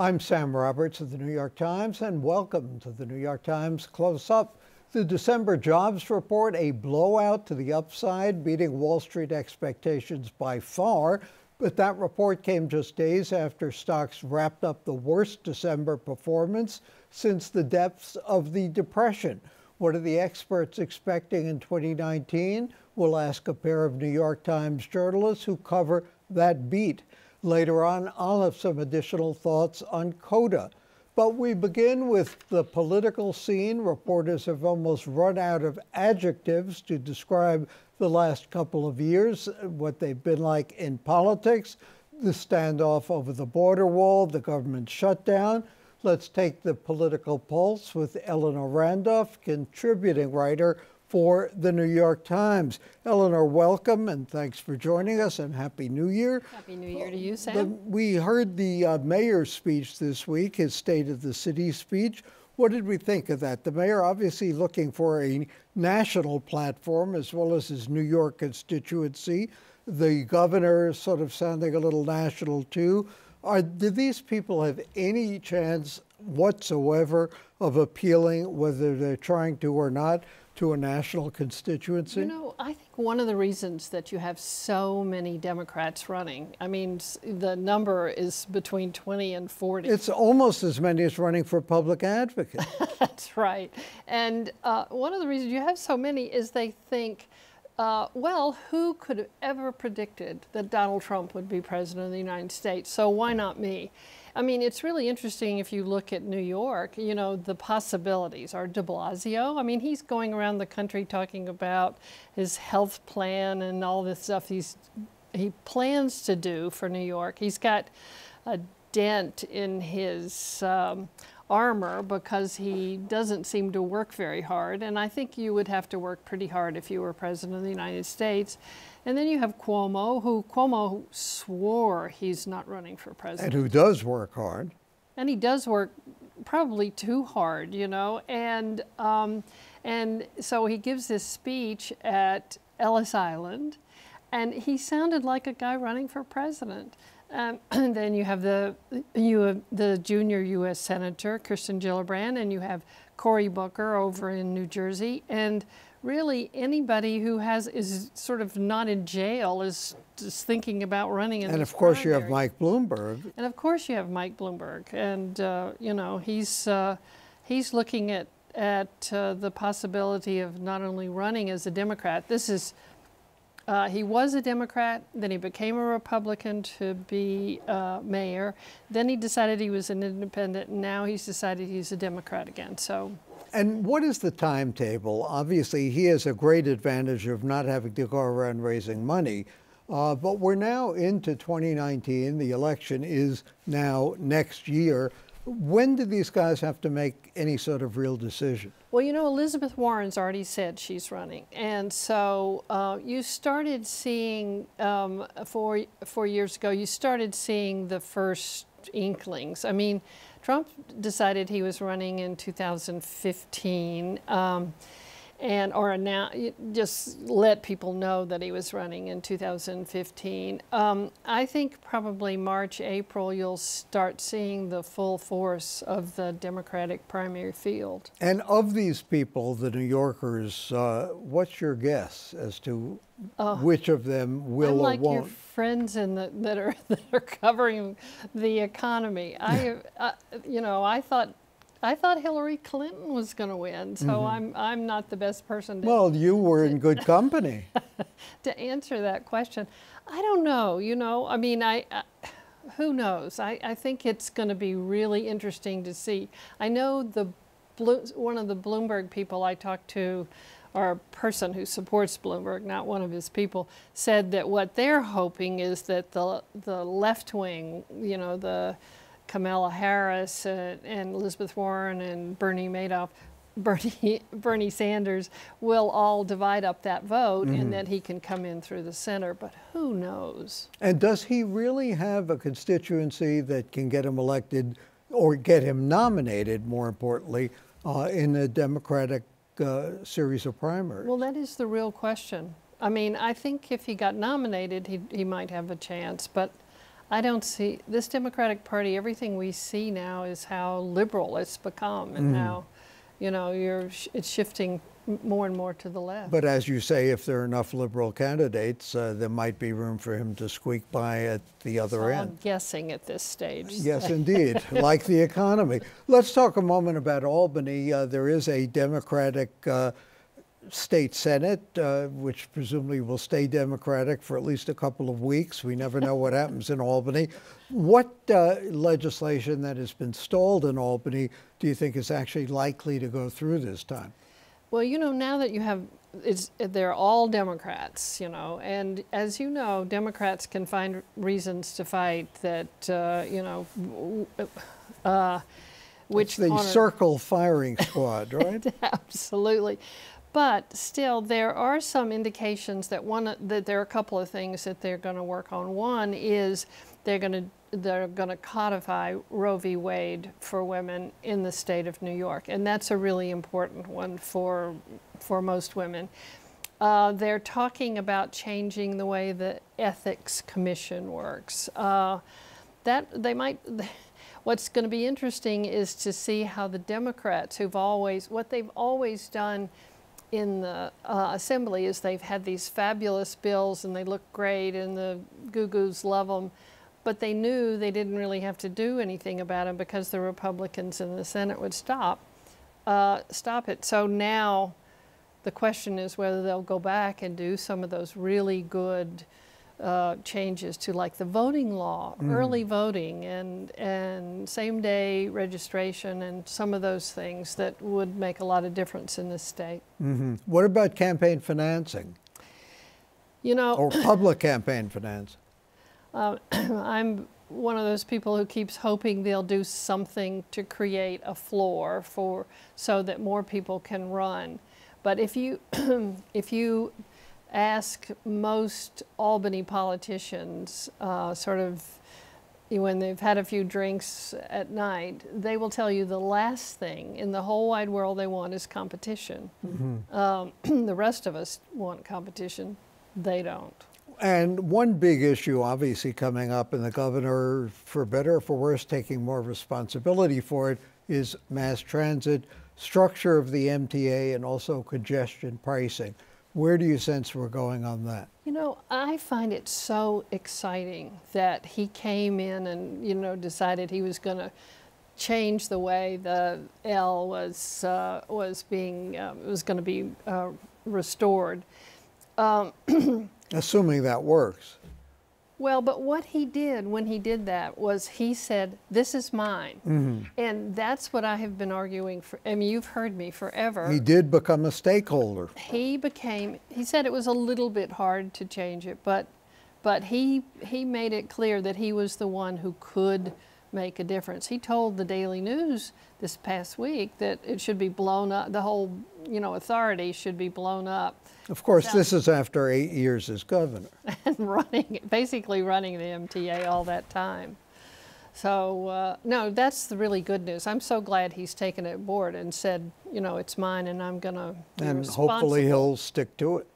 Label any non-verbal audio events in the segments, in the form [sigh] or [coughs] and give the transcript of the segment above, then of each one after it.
I'm Sam Roberts of the New York Times, and welcome to the New York Times Close Up. The December jobs report, a blowout to the upside, beating Wall Street expectations by far. But that report came just days after stocks wrapped up the worst December performance since the depths of the Depression. What are the experts expecting in 2019? We'll ask a pair of New York Times journalists who cover that beat. Later on, I'll have some additional thoughts on CODA. But we begin with the political scene. Reporters have almost run out of adjectives to describe the last couple of years, what they've been like in politics, the standoff over the border wall, the government shutdown. Let's take the political pulse with Eleanor Randolph, contributing writer for the New York Times. Eleanor, welcome and thanks for joining us and Happy New Year. Happy New Year to you, Sam. The, we heard the uh, mayor's speech this week, his State of the City speech. What did we think of that? The mayor obviously looking for a national platform as well as his New York constituency. The governor sort of sounding a little national too. Are, do these people have any chance whatsoever of appealing, whether they're trying to or not, to a national constituency? You know, I think one of the reasons that you have so many Democrats running, I mean, the number is between 20 and 40. It's almost as many as running for public advocate. [laughs] That's right. And uh, one of the reasons you have so many is they think, uh, well, who could have ever predicted that Donald Trump would be president of the United States? So why not me? I mean, it's really interesting if you look at New York, you know, the possibilities are de Blasio. I mean, he's going around the country talking about his health plan and all this stuff he's, he plans to do for New York. He's got a dent in his um, armor because he doesn't seem to work very hard. And I think you would have to work pretty hard if you were president of the United States. And then you have Cuomo, who Cuomo swore he's not running for president. And who does work hard. And he does work probably too hard, you know. And, um, and so he gives this speech at Ellis Island, and he sounded like a guy running for president. Um, [clears throat] and then you have the you have the junior U.S. senator Kirsten Gillibrand, and you have Cory Booker over in New Jersey, and really anybody who has is sort of not in jail is just thinking about running. and of course, primary. you have Mike Bloomberg. And of course, you have Mike Bloomberg, and uh, you know he's uh, he's looking at at uh, the possibility of not only running as a Democrat. This is uh, he was a Democrat, then he became a Republican to be uh, mayor. Then he decided he was an independent, and now he's decided he's a Democrat again. So and what is the timetable? Obviously, he has a great advantage of not having to go around raising money. Uh, but we're now into 2019. The election is now next year. When do these guys have to make any sort of real decision? Well, you know, Elizabeth Warren's already said she's running. And so uh, you started seeing, um, four, four years ago, you started seeing the first inklings. I mean, Trump decided he was running in 2015. Um, and or now just let people know that he was running in 2015. Um, I think probably March, April, you'll start seeing the full force of the Democratic primary field. And of these people, the New Yorkers, uh, what's your guess as to uh, which of them will like or won't? Your friends in the, that are [laughs] that are covering the economy. I, uh, you know, I thought I thought Hillary Clinton was going to win, so mm-hmm. I'm I'm not the best person. To, well, you were in good [laughs] company. [laughs] to answer that question, I don't know. You know, I mean, I. I who knows? I, I think it's going to be really interesting to see. I know the one of the Bloomberg people I talked to, or a person who supports Bloomberg, not one of his people, said that what they're hoping is that the the left wing, you know, the Kamala Harris uh, and Elizabeth Warren and Bernie Madoff, [laughs] Bernie, Bernie Sanders will all divide up that vote mm -hmm. and mm-hmm. that he can come in through the center, but who knows? And does he really have a constituency that can get him elected or get him nominated, more importantly, uh, in a Democratic uh, series of primaries? Well, that is the real question. I mean, I think if he got nominated, he, he might have a chance, but I don't see this Democratic Party. Everything we see now is how liberal it's become, and Mm-hmm. how, you know, you're sh- it's shifting more and more to the left. But as you say, if there are enough liberal candidates, uh, there might be room for him to squeak by at the other all end. I'm guessing at this stage. Yes, [laughs] indeed, like the economy. Let's talk a moment about Albany. Uh, there is a Democratic uh, state senate, uh, which presumably will stay Democratic for at least a couple of weeks. We never know what happens in Albany. What uh, legislation that has been stalled in Albany do you think is actually likely to go through this time? Well, you know, now that you have, it's, they're all Democrats, you know, and as you know, Democrats can find reasons to fight that, uh, you know, uh, which It's the corner- circle firing squad, right? [laughs] Absolutely. But still, there are some indications that one that there are a couple of things that they're going to work on. One is they're going to they're going to codify Roe v. Wade for women in the state of New York, and that's a really important one for for most women. Uh, they're talking about changing the way the ethics commission works. Uh, that they might. [laughs] What's going to be interesting is to see how the Democrats, who've always what they've always done in the uh, assembly, is they've had these fabulous bills and they look great and the goo-goos love them, but they knew they didn't really have to do anything about them because the Republicans in the Senate would stop uh, stop it. So now the question is whether they'll go back and do some of those really good uh, changes to like the voting law, early voting, and and same day registration, and some of those things that would make a lot of difference in this state. hmm What about campaign financing You know, or public campaign finance? [coughs] Uh, [clears throat] I'm one of those people who keeps hoping they'll do something to create a floor for so that more people can run. But if you [clears throat] if you ask most Albany politicians, uh, sort of when they've had a few drinks at night, they will tell you the last thing in the whole wide world they want is competition. Um, [clears throat] the rest of us want competition. They don't. And one big issue, obviously, coming up, and the governor, for better or for worse, taking more responsibility for it, is mass transit, structure of the MTA, and also congestion pricing. Where do you sense we're going on that? You know, I find it so exciting that he came in and, you know, decided he was going to change the way the L was uh, was being uh, was going to be uh, restored. [clears throat] Assuming that works. Well, but what he did when he did that was he said, "This is mine," mm-hmm. and that's what I have been arguing for. I mean, you've heard me forever. He did become a stakeholder. he became he said it was a little bit hard to change it but but he he made it clear that he was the one who could make a difference he told the daily news this past week that it should be blown up the whole you know authority should be blown up Of course, this is after eight years as governor. [laughs] and running basically running the mta all that time so uh, no that's the really good news i'm so glad he's taken it aboard and said you know it's mine and i'm going to and hopefully he'll stick to it.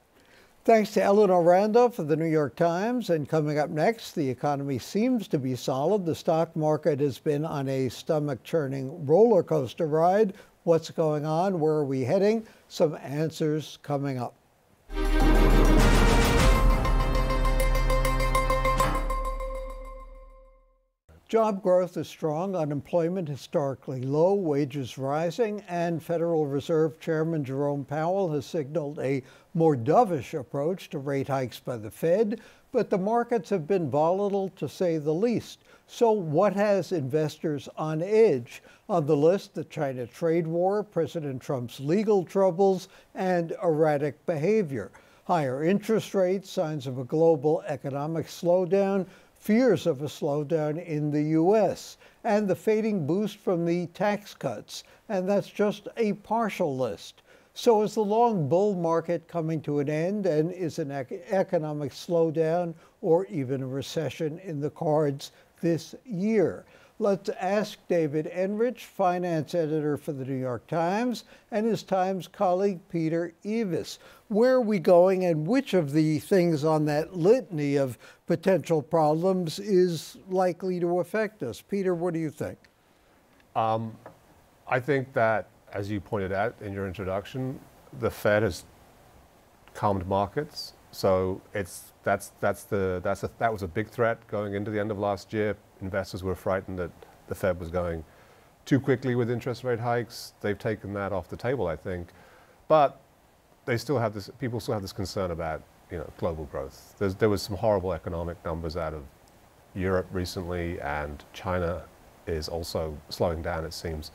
Thanks to Eleanor Randolph of the New York Times. And coming up next, the economy seems to be solid. The stock market has been on a stomach churning roller coaster ride. What's going on? Where are we heading? Some answers coming up. Job growth is strong, unemployment historically low, wages rising, and Federal Reserve Chairman Jerome Powell has signaled a more dovish approach to rate hikes by the Fed, but the markets have been volatile to say the least. So, what has investors on edge? On the list, the China trade war, President Trump's legal troubles, and erratic behavior. Higher interest rates, signs of a global economic slowdown, fears of a slowdown in the U.S., and the fading boost from the tax cuts. And that's just a partial list. So is the long bull market coming to an end, and is an economic slowdown or even a recession in the cards this year? Let's ask David Enrich, finance editor for the New York Times, and his Times colleague Peter Eavis. Where are we going, and which of the things on that litany of potential problems is likely to affect us? Peter, what do you think? Um, I think that, as you pointed out in your introduction, the Fed has calmed markets. So it's that's that's the that's a, that was a big threat going into the end of last year. Investors were frightened that the Fed was going too quickly with interest rate hikes. They've taken that off the table, I think, but they still have this. People still have this concern about you know global growth. There's, there was some horrible economic numbers out of Europe recently, and China is also slowing down. It seems,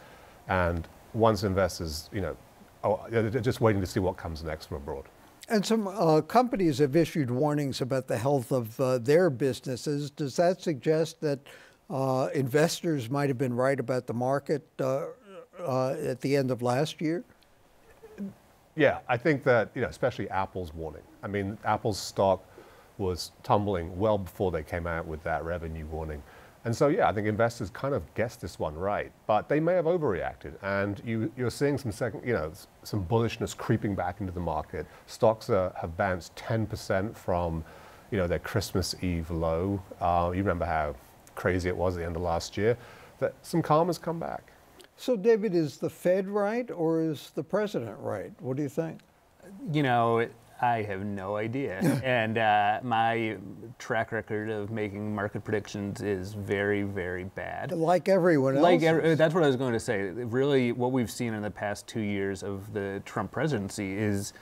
and once investors, you know, oh, they're just waiting to see what comes next from abroad. And some uh, companies have issued warnings about the health of uh, their businesses. Does that suggest that uh, investors might have been right about the market uh, uh, at the end of last year? Yeah, I think that, you know, especially Apple's warning. I mean, Apple's stock was tumbling well before they came out with that revenue warning. And so, yeah, I think investors kind of guessed this one right, but they may have overreacted. And you, you're seeing some second, you know, some bullishness creeping back into the market. Stocks are, have bounced 10% from, you know, their Christmas Eve low. Uh, you remember how crazy it was at the end of last year. That some calm has come back. So, David, is the Fed right or is the president right? What do you think? You know, I have no idea. [laughs] and uh, my track record of making market predictions is very, very bad. Like everyone else. Like every, that's what I was going to say. Really, what we've seen in the past two years of the Trump presidency is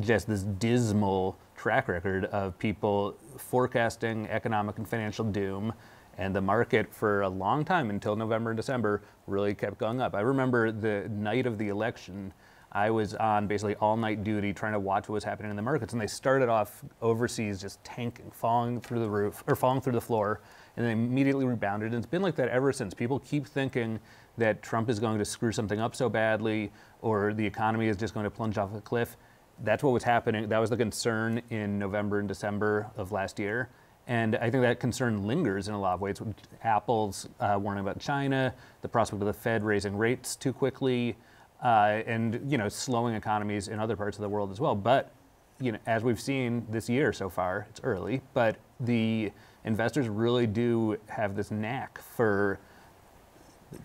just this dismal track record of people forecasting economic and financial doom. And the market, for a long time until November and December, really kept going up. I remember the night of the election I was on basically all night duty trying to watch what was happening in the markets. And they started off overseas just tanking, falling through the roof or falling through the floor, and then immediately rebounded. And it's been like that ever since. People keep thinking that Trump is going to screw something up so badly or the economy is just going to plunge off a cliff. That's what was happening. That was the concern in November and December of last year. And I think that concern lingers in a lot of ways. Apple's uh, warning about China, the prospect of the Fed raising rates too quickly, uh, and you know slowing economies in other parts of the world as well. But you know, as we've seen this year so far, it's early, but the investors really do have this knack for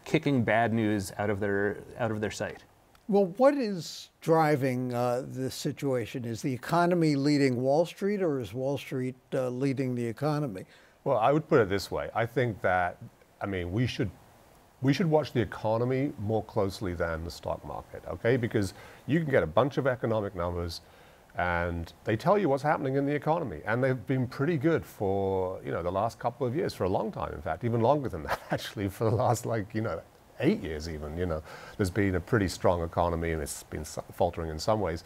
kicking bad news out of their out of their sight. Well, what is driving uh, this situation? Is the economy leading Wall Street, or is Wall Street uh, leading the economy? Well, I would put it this way: I think that I mean we should we should watch the economy more closely than the stock market, okay? Because you can get a bunch of economic numbers and they tell you what's happening in the economy. And they've been pretty good for, you know, the last couple of years, for a long time, in fact, even longer than [laughs] that, actually, for the last, like, you know, eight years even, you know. There's been a pretty strong economy and it's been faltering in some ways.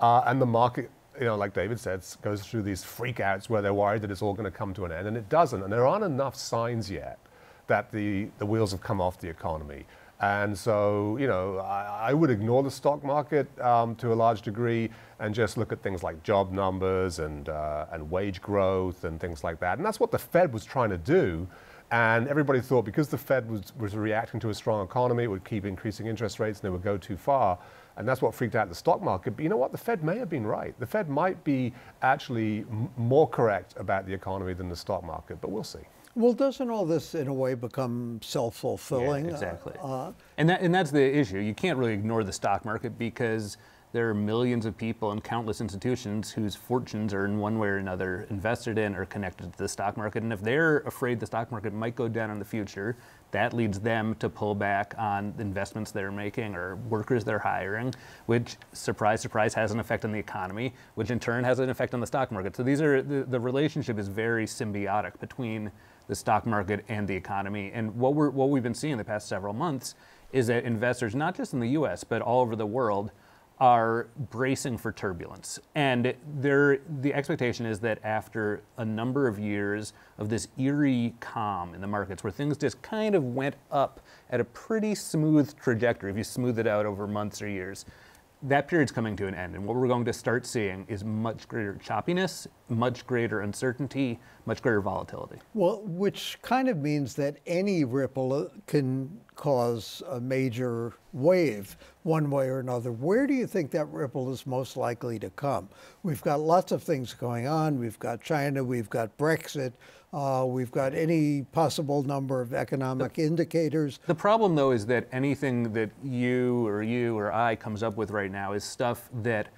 Uh, and the market, you know, like David said, goes through these freakouts where they're worried that it's all going to come to an end, and it doesn't. And there aren't enough signs yet that the, the wheels have come off the economy. And so, you know, I, I would ignore the stock market um, to a large degree and just look at things like job numbers and, uh, and wage growth and things like that. And that's what the Fed was trying to do. And everybody thought because the Fed was, was reacting to a strong economy, it would keep increasing interest rates and they would go too far. And that's what freaked out the stock market. But you know what? The Fed may have been right. The Fed might be actually m- more correct about the economy than the stock market, but we'll see. Well, doesn't all this, in a way, become self-fulfilling? Yeah, exactly. Uh, and, that, and that's the issue. You can't really ignore the stock market because there are millions of people and countless institutions whose fortunes are in one way or another invested in or connected to the stock market. And if they're afraid the stock market might go down in the future, that leads them to pull back on investments they're making or workers they're hiring, which, surprise, surprise, has an effect on the economy, which in turn has an effect on the stock market. So these are the, the relationship is very symbiotic between the stock market and the economy. And what, we're, what we've been seeing the past several months is that investors, not just in the US, but all over the world, are bracing for turbulence. And there, the expectation is that after a number of years of this eerie calm in the markets, where things just kind of went up at a pretty smooth trajectory, if you smooth it out over months or years, that period's coming to an end. And what we're going to start seeing is much greater choppiness, much greater uncertainty, much greater volatility. Well, which kind of means that any ripple uh, can cause a major wave one way or another. Where do you think that ripple is most likely to come? We've got lots of things going on. We've got China, we've got Brexit, uh, we've got any possible number of economic the, indicators. The problem, though, is that anything that you or you or I comes up with right now is stuff that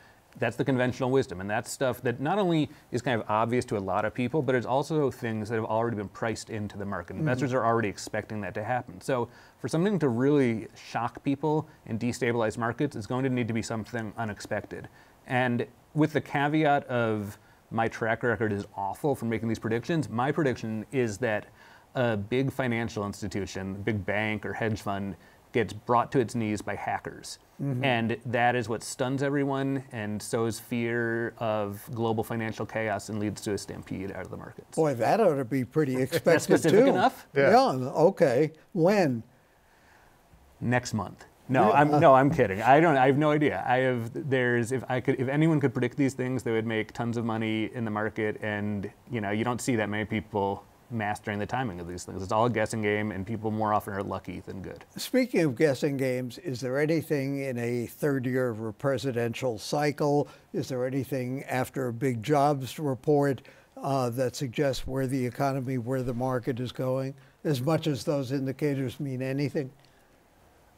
that's the conventional wisdom. And that's stuff that not only is kind of obvious to a lot of people, but it's also things that have already been priced into the market. Mm-hmm. Investors are already expecting that to happen. So for something to really shock people and destabilize markets, it's going to need to be something unexpected. And with the caveat of my track record is awful for making these predictions, my prediction is that a big financial institution, big bank or hedge fund, gets brought to its knees by hackers. Mm-hmm. And that is what stuns everyone and sows fear of global financial chaos and leads to a stampede out of the markets. Boy, that ought to be pretty expected That's specific too. enough? Yeah. yeah. Okay. When? Next month. No, I'm no, I'm kidding. I don't. I have no idea. I have. There's if I could, if anyone could predict these things, they would make tons of money in the market, and you know, you don't see that many people mastering the timing of these things. It's all a guessing game, and people more often are lucky than good. Speaking of guessing games, is there anything in a third year of a presidential cycle? Is there anything after a big jobs report uh, that suggests where the economy, where the market is going, as much as those indicators mean anything?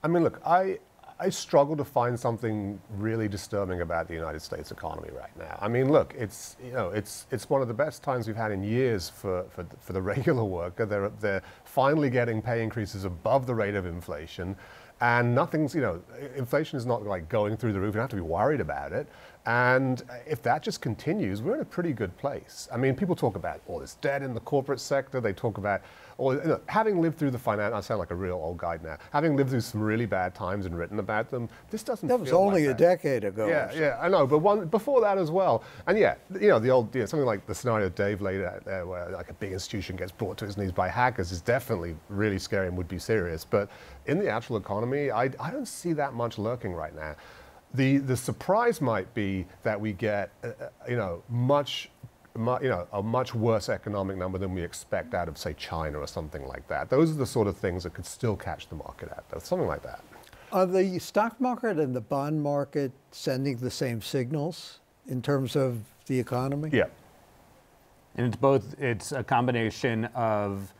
I mean, look, I, I struggle to find something really disturbing about the United States economy right now. I mean, look, it's you know, it's it's one of the best times we've had in years for for, for the [laughs] regular worker. They're they're finally getting pay increases above the rate of inflation, and nothing's you know, inflation is not like going through the roof. You don't have to be worried about it. And if that just continues, we're in a pretty good place. I mean, people talk about all this debt in the corporate sector. They talk about or having lived through the finance, I sound like a real old guy now. Having lived through some really bad times and written about them, this doesn't. That was only like a decade ago. Yeah, yeah, I know, but one before that as well. And yeah, you know, the old you know, something like the scenario Dave laid out there, where like a big institution gets brought to its knees by hackers, is definitely really scary and would be serious. But in the actual economy, I, I don't see that much lurking right now. The, the surprise might be that we get, uh, uh you know, much you know, a much worse economic number than we expect out of, say, China or something like that. Those are the sort of things that could still catch the market at, something like that. Are the stock market and the bond market sending the same signals in terms of the economy? Yeah. And it's both, it's a combination of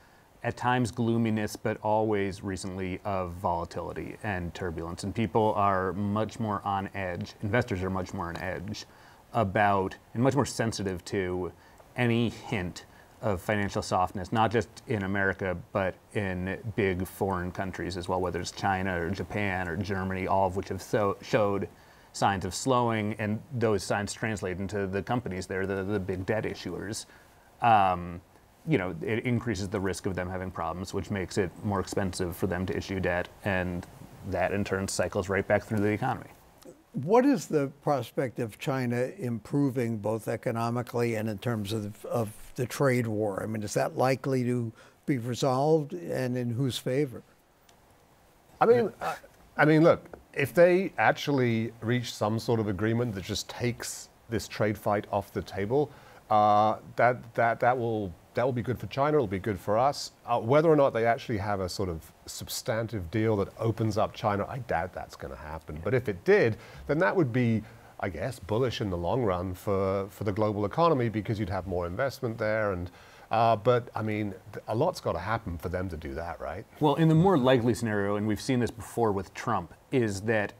at times gloominess, but always recently of volatility and turbulence. And people are much more on edge, investors are much more on edge about and much more sensitive to any hint of financial softness, not just in America, but in big foreign countries as well, whether it's China or Japan or Germany, all of which have so, showed signs of slowing, and those signs translate into the companies there, the, the big debt issuers. Um, you know, it increases the risk of them having problems, which makes it more expensive for them to issue debt, and that in turn cycles right back through the economy. What is the prospect of China improving both economically and in terms of, of the trade war? I mean, is that likely to be resolved and in whose favor? I mean, I, I mean, look, if they actually reach some sort of agreement that just takes this trade fight off the table, uh, that, that, that will that will be good for China, it'll be good for us. Uh, whether or not they actually have a sort of substantive deal that opens up China, I doubt that's going to happen. But if it did, then that would be, I guess, bullish in the long run for, for the global economy because you'd have more investment there. And uh, but I mean, a lot's got to happen for them to do that, right? Well, in the more likely scenario, and we've seen this before with Trump, is that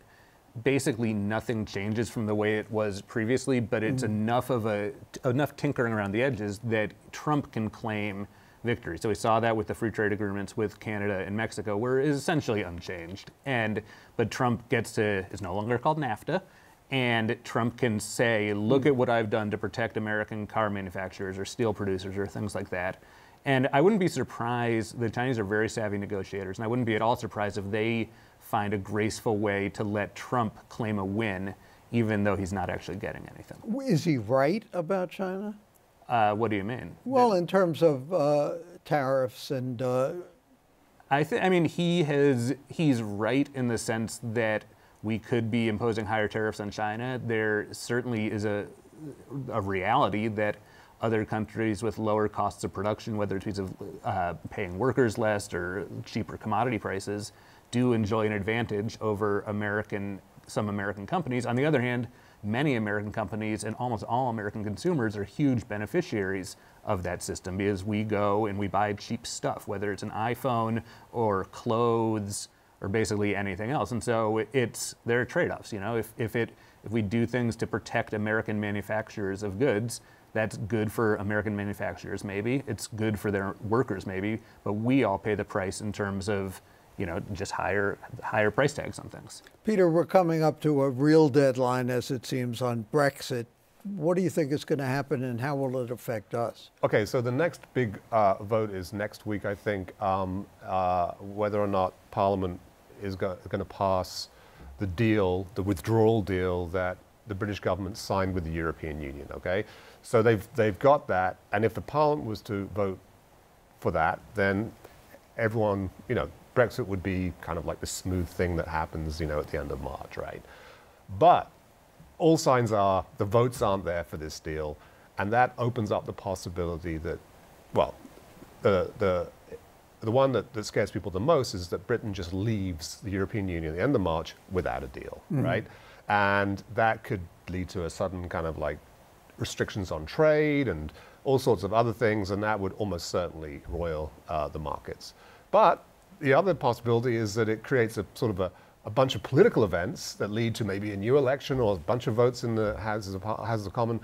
basically nothing changes from the way it was previously, but it's mm. enough of a enough tinkering around the edges that Trump can claim victory. So we saw that with the free trade agreements with Canada and Mexico, where it is essentially unchanged. And but Trump gets to is no longer called NAFTA. And Trump can say, look mm. at what I've done to protect American car manufacturers or steel producers or things like that. And I wouldn't be surprised, the Chinese are very savvy negotiators, and I wouldn't be at all surprised if they find a graceful way to let Trump claim a win, even though he's not actually getting anything. Is he right about China? Uh, what do you mean? Well, in terms of uh, tariffs and. Uh... I think. I mean, he has. He's right in the sense that we could be imposing higher tariffs on China. There certainly is a, a reality that other countries with lower costs of production, whether it's of uh, paying workers less or cheaper commodity prices, do enjoy an advantage over American some American companies. On the other hand, many American companies and almost all American consumers are huge beneficiaries of that system because we go and we buy cheap stuff, whether it's an iPhone or clothes or basically anything else. And so it's there are trade-offs. You know, if, if it if we do things to protect American manufacturers of goods, that's good for American manufacturers, maybe. It's good for their workers, maybe. But we all pay the price in terms of, you know, just higher higher price tags on things. Peter, we're coming up to a real deadline, as it seems, on Brexit. What do you think is going to happen, and how will it affect us? Okay, so the next big uh, vote is next week, I think, um, uh, whether or not Parliament is go- going to pass the deal, the withdrawal deal that the British government signed with the European Union. Okay, so they've, they've got that, and if the parliament was to vote for that, then everyone, you know, Brexit would be kind of like the smooth thing that happens, you know, at the end of March, right? But all signs are the votes aren't there for this deal, and that opens up the possibility that, well, the, the, the one that, that scares people the most is that Britain just leaves the European Union at the end of March without a deal, mm-hmm. right? And that could lead to a sudden kind of like restrictions on trade and all sorts of other things, and that would almost certainly roil uh, the markets. But the other possibility is that it creates a sort of a, a, bunch of political events that lead to maybe a new election or a bunch of votes in the Houses of, Houses of Commons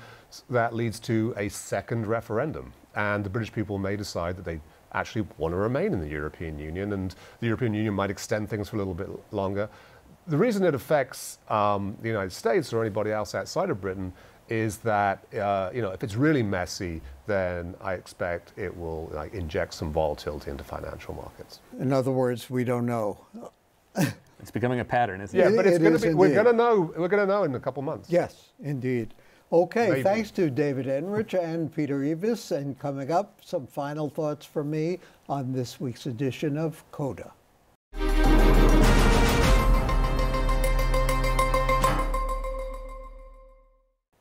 that leads to a second referendum. And the British people may decide that they actually want to remain in the European Union, and the European Union might extend things for a little bit longer. The reason it affects um, the United States or anybody else outside of Britain is that uh, you know if it's really messy, then I expect it will like, inject some volatility into financial markets. In other words, we don't know. [laughs] it's becoming a pattern, isn't yeah, it? Yeah, but it's going to be. Indeed. We're going to know. We're going to know in a couple months. Yes, indeed. Okay, Maybe. thanks to David Enrich and Peter Eavis. And coming up, some final thoughts from me on this week's edition of Coda.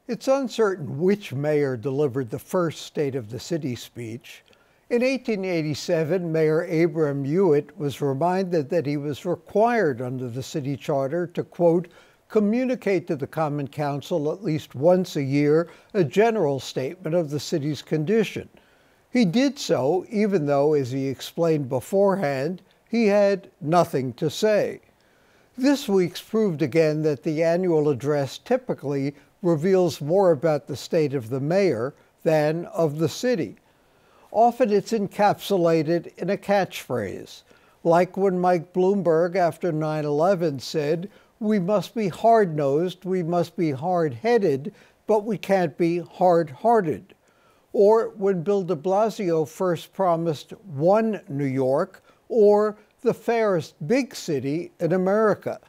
It's uncertain which mayor delivered the first State of the City speech. In 1887, Mayor Abram Hewitt was reminded that he was required under the city charter to, quote, communicate to the Common Council at least once a year a general statement of the city's condition. He did so, even though, as he explained beforehand, he had nothing to say. This week's proved again that the annual address typically reveals more about the state of the mayor than of the city. Often it's encapsulated in a catchphrase, like when Mike Bloomberg after 9 11 said, We must be hard nosed, we must be hard headed, but we can't be hard hearted. Or when Bill de Blasio first promised one New York, or the fairest big city in America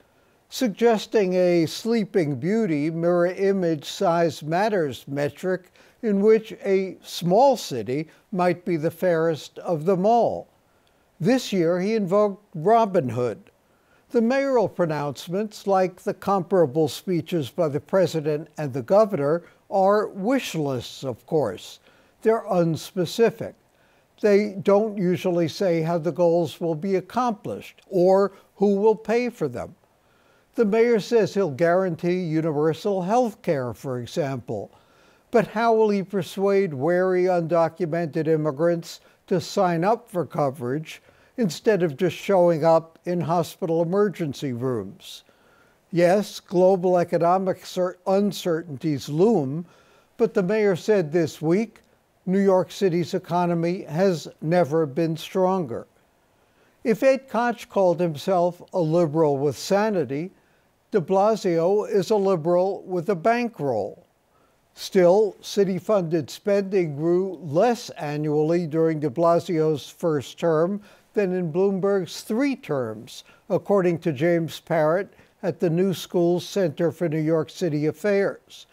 suggesting a sleeping beauty mirror image size matters metric in which a small city might be the fairest of them all. This year he invoked Robin Hood. The mayoral pronouncements, like the comparable speeches by the president and the governor, are wish lists, of course. They're unspecific. They don't usually say how the goals will be accomplished or who will pay for them. The mayor says he'll guarantee universal health care, for example. But how will he persuade wary undocumented immigrants to sign up for coverage instead of just showing up in hospital emergency rooms? Yes, global economic uncertainties loom, but the mayor said this week New York City's economy has never been stronger. If Ed Koch called himself a liberal with sanity, de Blasio is a liberal with a bankroll. Still, city funded spending grew less annually during de Blasio's first term than in Bloomberg's three terms, according to James Parrott at the New School's Center for New York City Affairs.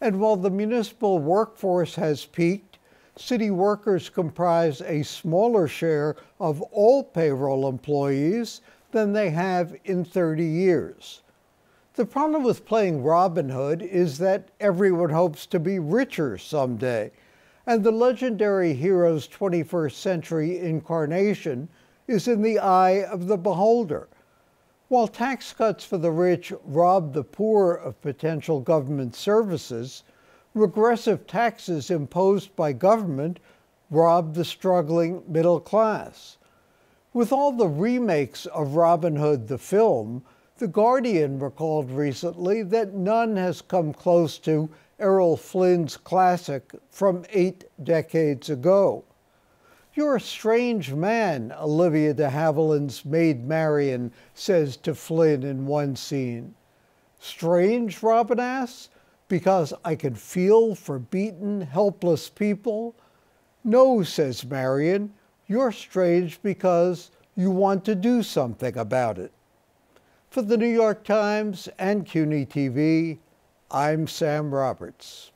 And while the municipal workforce has peaked, city workers comprise a smaller share of all payroll employees than they have in 30 years. The problem with playing Robin Hood is that everyone hopes to be richer someday, and the legendary hero's 21st century incarnation is in the eye of the beholder. While tax cuts for the rich rob the poor of potential government services, regressive taxes imposed by government rob the struggling middle class. With all the remakes of Robin Hood the film, the Guardian recalled recently that none has come close to Errol Flynn's classic from eight decades ago. You're a strange man, Olivia de Havilland's maid Marian says to Flynn in one scene. Strange, Robin asks, because I can feel for beaten, helpless people? No, says Marian, you're strange because you want to do something about it. For the New York Times and CUNY TV, I'm Sam Roberts.